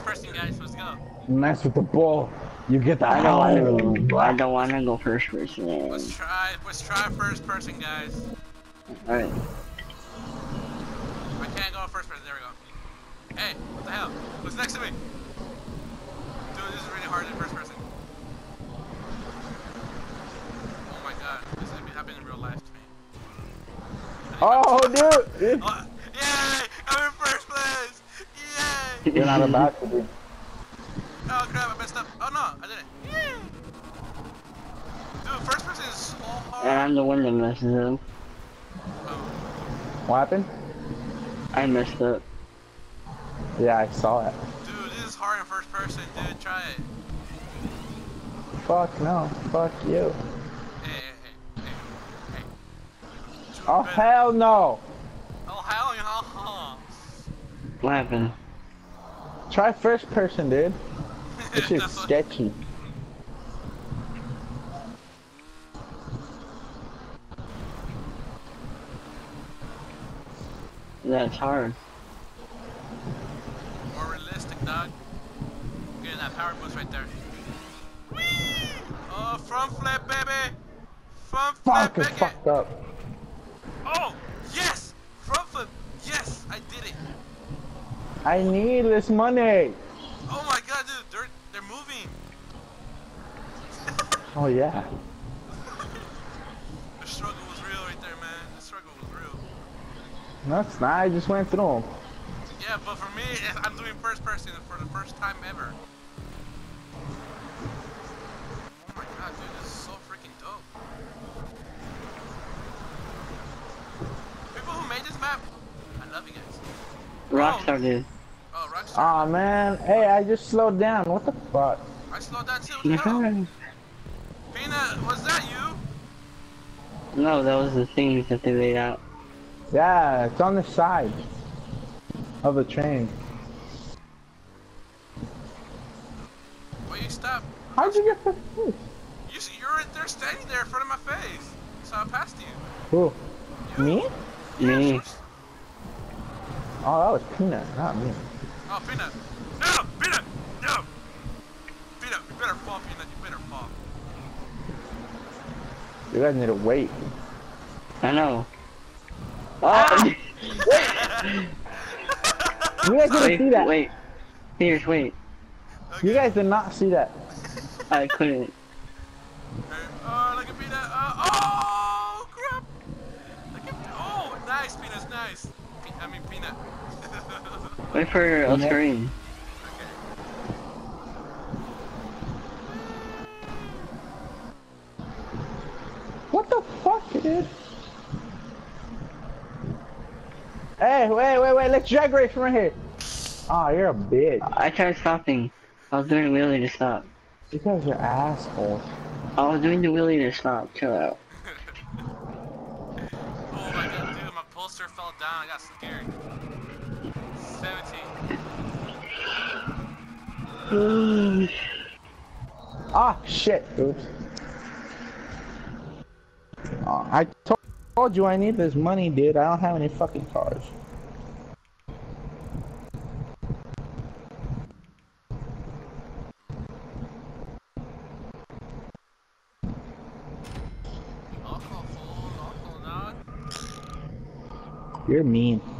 first person, guys. Let's go. Mess with the ball. You get the I hell out don't of want here. to. I don't want to go first person. Let's try. Let's try first person, guys. Alright. I can't go first person. There we go. Hey, what the hell? Who's next to me? Dude, this is really hard in first person. Oh my god, this is happening in real life to me. Oh, dude! Oh, yay! I'm in first place! Yay! You're not about to be. Oh crap, I messed up. Oh no, I didn't. Yay! Dude, first person is so And. I'm the one that messes up. Oh, What happened? I messed up. Yeah, I saw it. dude, this is hard in first person, dude. Try it. Fuck no. Fuck you. Hey, hey, hey, hey. hey. Oh, Better. hell no. Oh, hell no. What happened? Try first person, dude. This is sketchy. That's hard. More realistic, dog. Getting that power boost right there. Whee! Oh, front flip, baby! Front flip, Fuck, it's baby! fucked up. Oh, yes! Front flip, yes! I did it! I need this money. Oh my god, dude, they're, they're moving! Oh, yeah. The struggle was real right there, man. The struggle was real. No, it's not. I just went through them. Yeah, but for me, I'm doing first person for the first time ever. Oh my god, dude, this is so freaking dope. People who made this map, I love you guys. Rockstar did. Oh, man. Hey, I just slowed down. What the fuck? I slowed down too. What the hell? Peanut, was that you? No, that was the things that they laid out. Yeah, it's on the side of the train. Why you stop? How'd you get first place? You see, you're right there standing there in front of my face. So I passed you. Who? You? Me? Yeah, Me. Oh, that was Peanut, not me. Oh, Peanut. No! Peanut! No! Peanut, you better fall, Peanut. You better fall. You guys need to wait. I know. Ah! Oh, You guys didn't wait, see that. wait. Here's, wait. You guys did not see that. I couldn't. Oh, look at Peanut. Uh, oh, crap. Look at Oh, nice, Peanut's nice. I mean, Peanut. Wait for a Yeah. screen. What the fuck, dude? Hey, wait, wait, wait. Let's drag race from right here. Oh, you're a bitch. I tried stopping. I was doing wheelie to stop. Because You guys are assholes. I was doing the wheelie to stop. Chill out. Oh my god, dude, fell down. I got scared. 17. Ah, shit. Oops. Oh, I told you I need this money, dude. I don't have any fucking cars. You're mean.